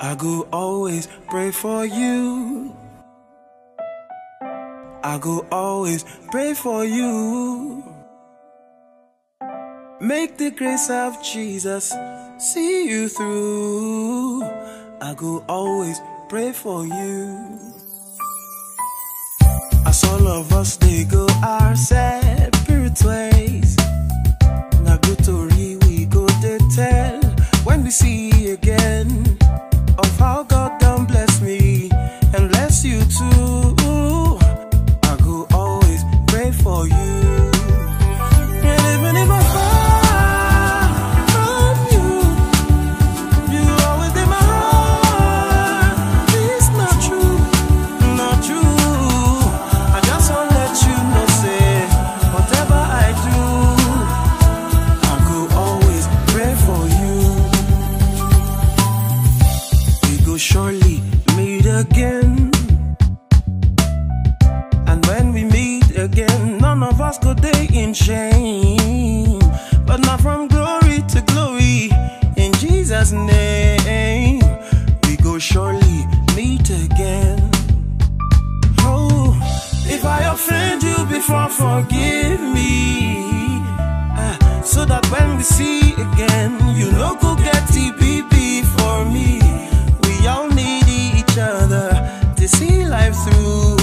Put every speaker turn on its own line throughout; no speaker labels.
I go always pray for you. I go always pray for you. Make the grace of Jesus see you through. I go always pray for you. As all of us they go our bless you too. I go always pray for you. Even if I far from you, you always in my heart. It's not true, not true. I just wanna let you know, say whatever I do, I always pray for you. We surely meet again. In shame. But not from glory to glory, in Jesus' name, we go surely meet again. Oh, if I offend you before, forgive me. Ah, so that when we see again, you no go get TPP for me. We all need each other to see life through.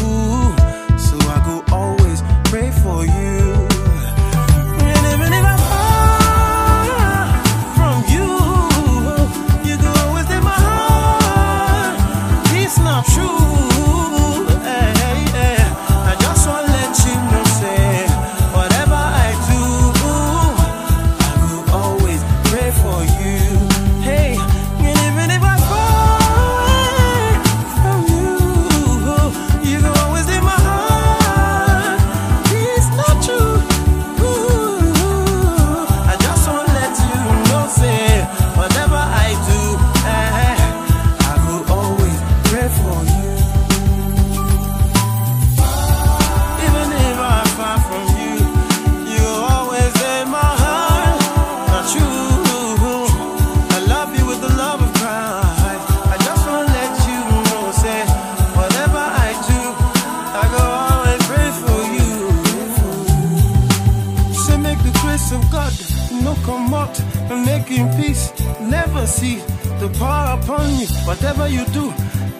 No come out and making peace. Never see the power upon you. Whatever you do,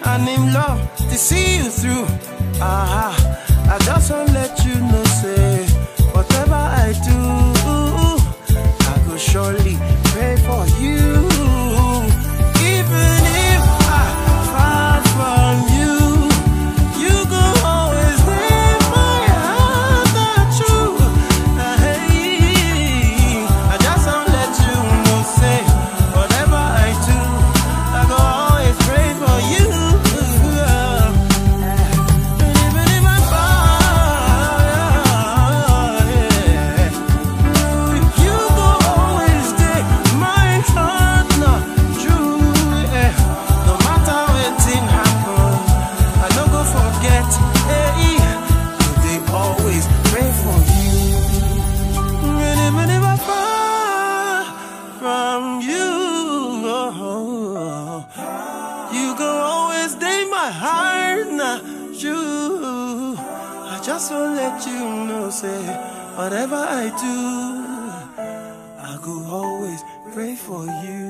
and in love to see you through. Ah, heart, not you. I just wanna let you know, say whatever I do, I could always pray for you.